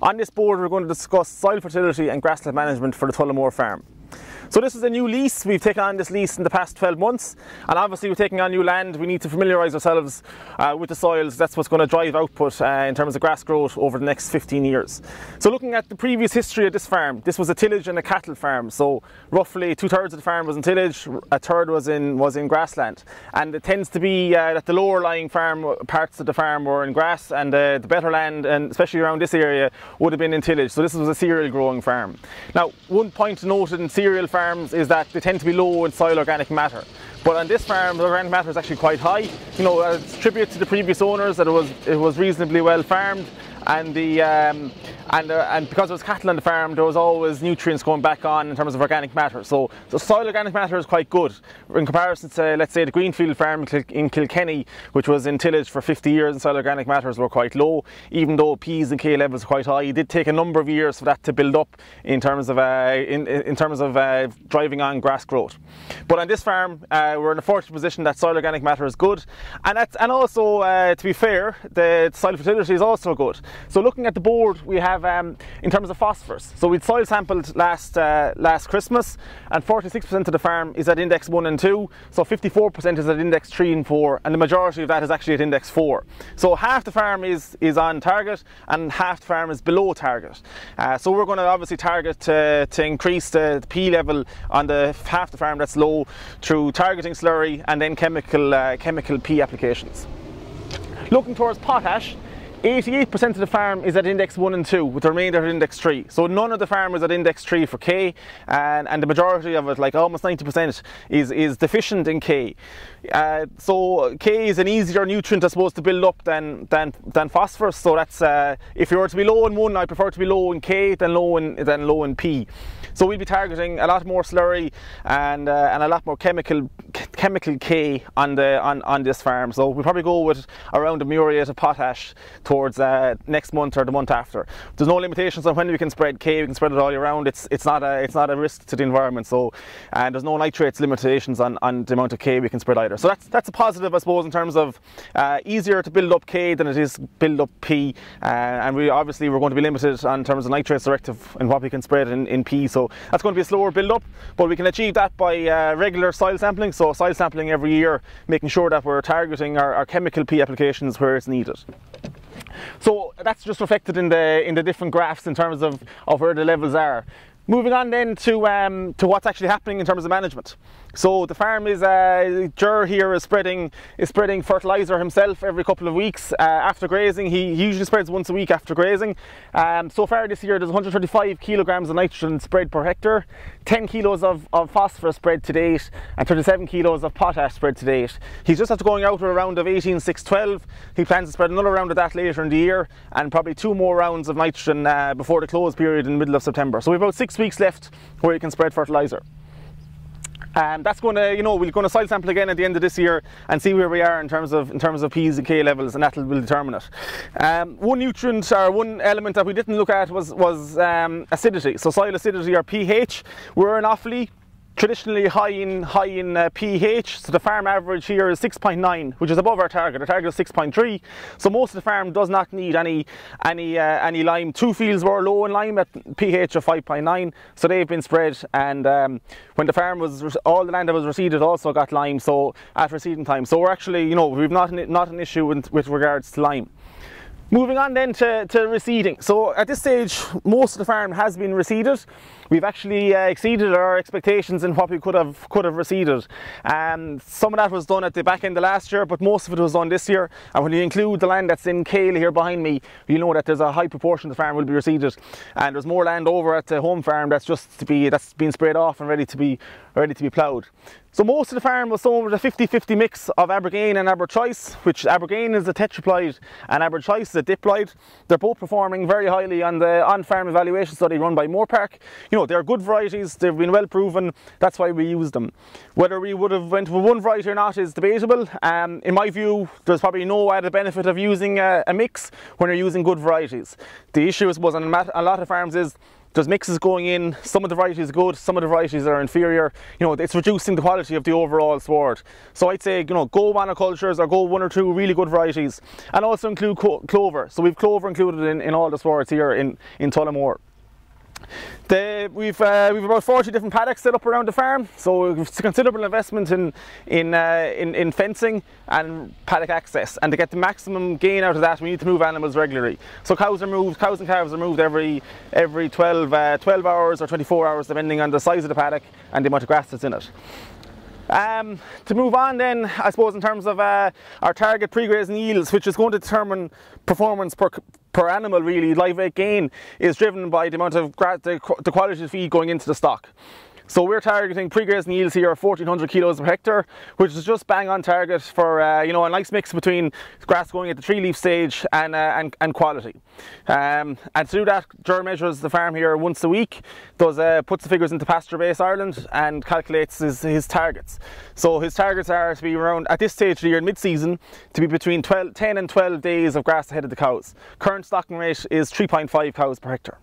On this board we're going to discuss soil fertility and grassland management for the Tullamore farm. So this is a new lease. We've taken on this lease in the past 12 months, and obviously we're taking on new land. We need to familiarise ourselves uh, with the soils. That's what's going to drive output uh, in terms of grass growth over the next 15 years. So looking at the previous history of this farm, this was a tillage and a cattle farm. So roughly two thirds of the farm was in tillage, a third was in was in grassland, and it tends to be uh, that the lower lying farm parts of the farm were in grass, and uh, the better land, and especially around this area, would have been in tillage. So this was a cereal growing farm. Now, one point to note in cereal farms is that they tend to be low in soil organic matter. But on this farm, the organic matter is actually quite high. You know, it's tribute to the previous owners that it was it was reasonably well farmed, and the um, and uh, and because it was cattle on the farm, there was always nutrients going back on in terms of organic matter. So the soil organic matter is quite good in comparison to let's say the Greenfield farm in Kilkenny, which was in tillage for 50 years, and soil organic matters were quite low. Even though P's and K levels are quite high, it did take a number of years for that to build up in terms of uh, in in terms of uh, driving on grass growth. But on this farm, uh, we're in a fortunate position that soil organic matter is good, and that's, and also uh, to be fair, the soil fertility is also good. So looking at the board, we have have um, in terms of phosphorus. So we soil sampled last uh, last Christmas, and 46% of the farm is at index one and two. So 54% is at index three and four, and the majority of that is actually at index four. So half the farm is is on target, and half the farm is below target. Uh, so we're going to obviously target to, to increase the, the, P level on the half the farm that's low through targeting slurry and then chemical uh, chemical P applications. Looking towards potash, 88% of the farm is at index 1 and 2, with the remainder at index 3. So none of the farm is at index 3 for K, and, and the majority of it, like almost 90%, is, is deficient in K. Uh, so K is an easier nutrient, I suppose, to build up than than, than phosphorus. So that's uh, if you were to be low in one, I prefer to be low in K than low in than low in P. So we'll be targeting a lot more slurry and uh, and a lot more chemical chemical K on the on, on this farm. So we'll probably go with around a muriate of potash towards uh, next month or the month after. There's no limitations on when we can spread K. We can spread it all year round. It's it's not a it's not a risk to the environment. So and there's no nitrates limitations on, on the amount of K we can spread either. So that's that's a positive, I suppose, in terms of uh, easier to build up K than it is build up P. Uh, and we obviously we're going to be limited in terms of nitrates directive and what we can spread in, in P. So that's going to be a slower build up, but we can achieve that by uh, regular soil sampling. So soil sampling every year, making sure that we're targeting our, our chemical P applications where it's needed. So that's just reflected in the in the different graphs in terms of, of where the levels are. Moving on then to um, to what's actually happening in terms of management. So the farm is uh, here is spreading is spreading fertilizer himself every couple of weeks uh, after grazing. He, he, usually spreads once a week after grazing. Um, so far this year, there's 135 kilograms of nitrogen spread per hectare, 10 kilos of, of phosphorus spread to date, and 37 kilos of potash spread to date. He's just after going out with a round of 18 6 12. He plans to spread another round of that later in the year, and probably two more rounds of nitrogen uh, before the close period in the middle of September. So we've about six weeks left where you can spread fertilizer. And that's going to, you know, we're going to soil sample again at the end of this year and see where we are in terms of in terms of P's and K levels, and that will determine it. Um, one nutrient or one element that we didn't look at was was um, acidity. So soil acidity or pH. We're an awfully traditionally high in high in uh, pH. So the farm average here is 6.9, which is above our target. Our target is 6.3. So most of the farm does not need any any uh, any lime. Two fields were low in lime at pH of 5.9, so they've been spread. And um, when the farm was all the land that was reseeded also got lime. So at reseeding time, so we're actually you know we've not not an issue with, with regards to lime. Moving on then to, to reseeding. So at this stage, most of the farm has been reseeded. We've actually uh, exceeded our expectations in what we could have could have reseeded. Um, some of that was done at the back end of last year, but most of it was done this year. And when you include the land that's in Kale here behind me, you know that there's a high proportion of the farm will be reseeded. And there's more land over at the home farm that's just to be that's been sprayed off and ready to be ready to be ploughed. So most of the farm was sown with a 50-50 mix of Abergain and Aber Choice, which Abergain is a tetraploid and Aber Choice is a diploid. They're both performing very highly on the on-farm evaluation study run by Moorepark. You know, they're good varieties, they've been well proven, that's why we use them. Whether we would have went with one variety or not is debatable. Um, in my view, there's probably no added benefit of using a, a mix when you're using good varieties. The issue, I suppose, on a lot of farms is there's mixes going in. Some of the varieties are good, some of the varieties are inferior. You know, it's reducing the quality of the overall sward. So I'd say, you know, go monocultures or go one or two really good varieties, and also include clover. So we've clover included in, in all the swards here in in Tullamore. We've uh, we've about 40 different paddocks set up around the farm, so it's a considerable investment in in, uh, in, in fencing and paddock access. And to get the maximum gain out of that, we need to move animals regularly. So cows are moved, cows and calves are moved every every 12 uh, 12 hours or 24 hours, depending on the size of the paddock and the amount of grass that's in it. Um, to move on then, I suppose in terms of uh, our target pre-grazing yields, which is going to determine performance per, per animal really, live weight gain is driven by the amount of the, the quality of feed going into the stock. So we're targeting pre-grazing yields here of 1400 kilos per hectare, which is just bang on target for uh, you know a nice mix between grass going at the three leaf stage and uh, and, and, quality. Um, and to do that, Ger measures the farm here once a week, does uh, puts the figures into Pasture Base Ireland and calculates his, his targets. So his targets are to be around at this stage of the year, mid-season, to be between 12, 10 and 12 days of grass ahead of the cows. Current stocking rate is 3.5 cows per hectare.